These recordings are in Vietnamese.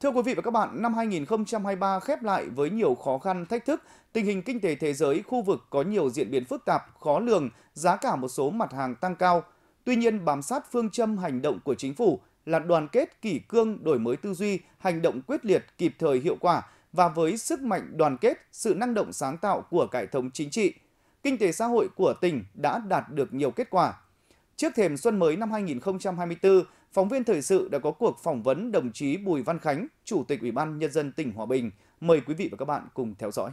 Thưa quý vị và các bạn, năm 2023 khép lại với nhiều khó khăn, thách thức, tình hình kinh tế thế giới, khu vực có nhiều diễn biến phức tạp, khó lường, giá cả một số mặt hàng tăng cao. Tuy nhiên, bám sát phương châm hành động của chính phủ là đoàn kết, kỷ cương, đổi mới tư duy, hành động quyết liệt, kịp thời, hiệu quả và với sức mạnh đoàn kết, sự năng động sáng tạo của cải thống chính trị, kinh tế xã hội của tỉnh đã đạt được nhiều kết quả. Trước thềm xuân mới năm 2024, phóng viên thời sự đã có cuộc phỏng vấn đồng chí Bùi Văn Khánh, Chủ tịch Ủy ban Nhân dân tỉnh Hòa Bình. Mời quý vị và các bạn cùng theo dõi.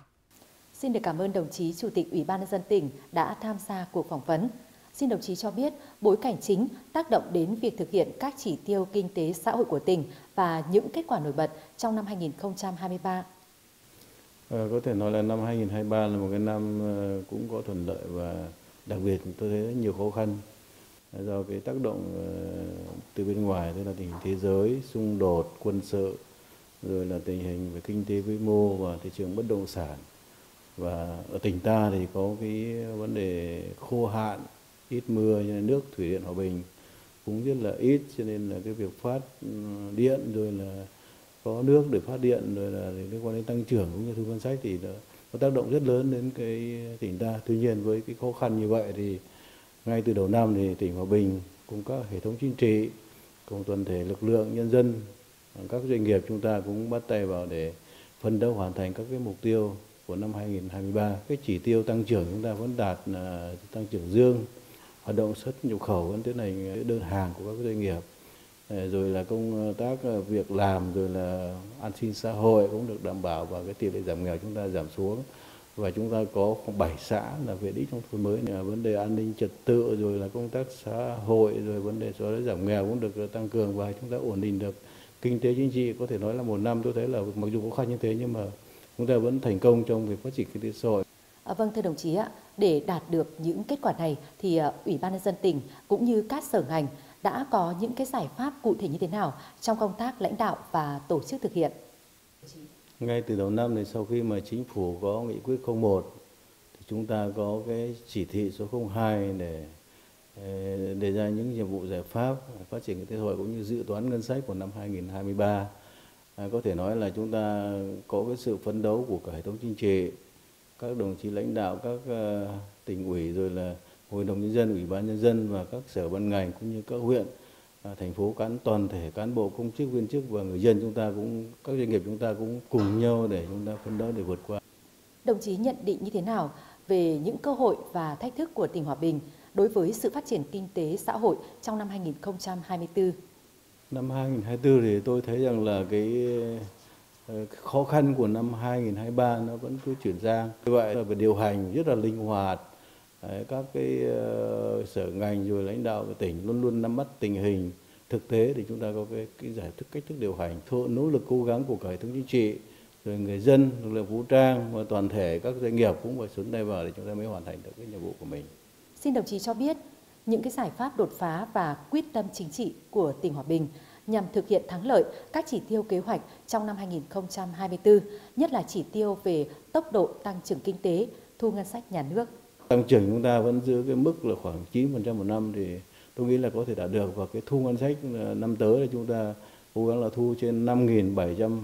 Xin được cảm ơn đồng chí Chủ tịch Ủy ban Nhân dân tỉnh đã tham gia cuộc phỏng vấn. Xin đồng chí cho biết bối cảnh chính tác động đến việc thực hiện các chỉ tiêu kinh tế xã hội của tỉnh và những kết quả nổi bật trong năm 2023. À, ờ, có thể nói là năm 2023 là một cái năm ờ, cũng có thuận lợi và đặc biệt tôi thấy nhiều khó khăn do cái tác động ờ, từ bên ngoài, tức là tình hình thế giới, xung đột, quân sự, rồi là tình hình về kinh tế vĩ mô và thị trường bất động sản. Và ở tỉnh ta thì có cái vấn đề khô hạn, ít mưa cho nên nước, thủy điện, hòa bình cũng rất là ít, cho nên là cái việc phát ừ, điện, rồi là có nước để phát điện, rồi là liên quan đến tăng trưởng cũng như thu ngân sách thì nó có tác động rất lớn đến cái tỉnh ta. Tuy nhiên với cái khó khăn như vậy thì ngay từ đầu năm thì tỉnh Hòa Bình cùng các hệ thống chính trị cùng toàn thể lực lượng nhân dân, các doanh nghiệp chúng ta cũng bắt tay vào để phân đấu hoàn thành các cái mục tiêu của năm 2023 cái chỉ tiêu tăng trưởng chúng ta vẫn đạt là tăng trưởng dương, hoạt động xuất nhập khẩu vẫn tiến hành đơn hàng của các doanh nghiệp. Ờ, rồi là công tác ờ, việc làm, rồi là an sinh xã hội cũng được đảm bảo và cái tỷ lệ giảm nghèo chúng ta giảm xuống và chúng ta có khoảng 7 xã là về đích nông thôn mới là vấn đề an ninh trật tự rồi là công tác xã hội rồi vấn đề xóa đói giảm nghèo cũng được ờ, tăng cường và chúng ta ổn định được kinh tế chính trị có thể nói là một năm tôi thấy là mặc dù khó khăn như thế nhưng mà chúng ta vẫn thành công trong việc phát triển kinh tế xã hội. À, vâng thưa đồng chí ạ, để đạt được những kết quả này thì ờ, Ủy ban nhân dân tỉnh cũng như các sở ngành đã có những cái giải pháp cụ thể như thế nào trong công tác lãnh đạo và tổ chức thực hiện? Ngay từ đầu năm thì sau khi mà chính phủ có nghị quyết 01 thì chúng ta có cái chỉ thị số 02 để ờ, đề ra những nhiệm vụ giải pháp phát triển kinh tế xã hội cũng như dự toán ngân sách của năm 2023. À, có thể nói là chúng ta có cái sự phấn đấu của cả hệ thống chính trị, các đồng chí lãnh đạo các uh, tỉnh ủy rồi là hội đồng nhân dân, ủy ban nhân dân và các sở ban ngành cũng như các huyện thành phố cán toàn thể cán bộ công chức viên chức và người dân chúng ta cũng các doanh nghiệp chúng ta cũng cùng nhau để chúng ta phấn đấu để vượt qua. Đồng chí nhận định như thế nào về những cơ hội và thách thức của tỉnh Hòa Bình đối với sự phát triển kinh tế xã hội trong năm 2024? Năm 2024 thì tôi thấy rằng là cái ờ, khó khăn của năm 2023 nó vẫn cứ chuyển sang. Như vậy là về điều hành rất là linh hoạt, các cái uh, sở ngành rồi lãnh đạo của tỉnh luôn luôn nắm bắt tình hình thực tế thì chúng ta có cái, cái giải thức cách thức điều hành thô nỗ lực cố gắng của cả hệ thống chính trị rồi người dân lực lượng vũ trang và toàn thể các doanh nghiệp cũng phải xuống tay vào để chúng ta mới hoàn thành được cái nhiệm vụ của mình. Xin đồng chí cho biết những cái giải pháp đột phá và quyết tâm chính trị của tỉnh Hòa Bình nhằm thực hiện thắng lợi các chỉ tiêu kế hoạch trong năm 2024, nhất là chỉ tiêu về tốc độ tăng trưởng kinh tế, thu ngân sách nhà nước tăng trưởng chúng ta vẫn giữ cái mức là khoảng 9% một năm thì tôi nghĩ là có thể đạt được. Và cái thu ngân sách ờ, năm tới là chúng ta cố gắng là thu trên 5.700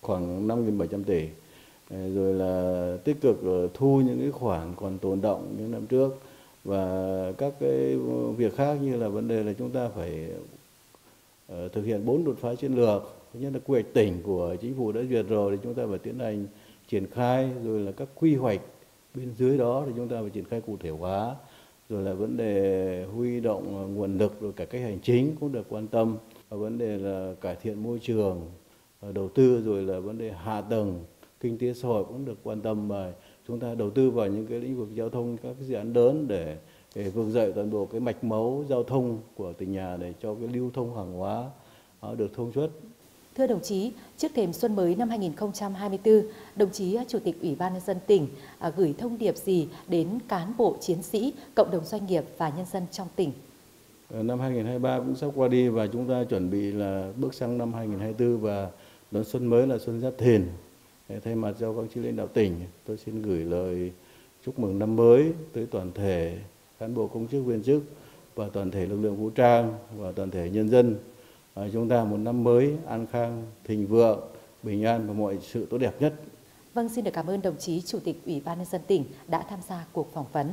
khoảng 5.700 tỷ. Ờ, rồi là tích cực ờ, thu những cái khoản còn tồn động những năm trước. Và các cái việc khác như là vấn đề là chúng ta phải thực hiện bốn đột phá chiến lược. Thứ nhất là quy hoạch tỉnh của chính phủ đã duyệt rồi thì chúng ta phải tiến hành triển khai, rồi là các quy hoạch bên dưới đó thì chúng ta phải triển khai cụ thể hóa, rồi là vấn đề huy động ờ, nguồn lực, rồi cả cách hành chính cũng được quan tâm. Và vấn đề là cải thiện môi trường ờ, đầu tư, rồi là vấn đề hạ tầng, kinh tế xã hội cũng được quan tâm. Và chúng ta đầu tư vào những cái lĩnh vực giao thông, các cái dự án lớn để để vực dậy toàn bộ cái mạch máu giao thông của tỉnh nhà để cho cái lưu thông hàng hóa ờ, được thông suốt. Thưa đồng chí, trước thềm xuân mới năm 2024, đồng chí à, Chủ tịch Ủy ban nhân dân tỉnh à, gửi thông điệp gì đến cán bộ chiến sĩ, cộng đồng doanh nghiệp và nhân dân trong tỉnh? Ờ, năm 2023 cũng sắp qua đi và chúng ta chuẩn bị là bước sang năm 2024 và đón xuân mới là xuân Giáp Thìn. Thay mặt cho các chí lãnh đạo tỉnh, tôi xin gửi lời chúc mừng năm mới tới toàn thể cán bộ công chức viên chức và toàn thể lực lượng vũ trang và toàn thể nhân dân Ờ, chúng ta một năm mới an khang, thịnh vượng, bình an và mọi sự tốt đẹp nhất. Vâng, xin được cảm ơn đồng chí Chủ tịch Ủy ban nhân dân tỉnh đã tham gia cuộc phỏng vấn.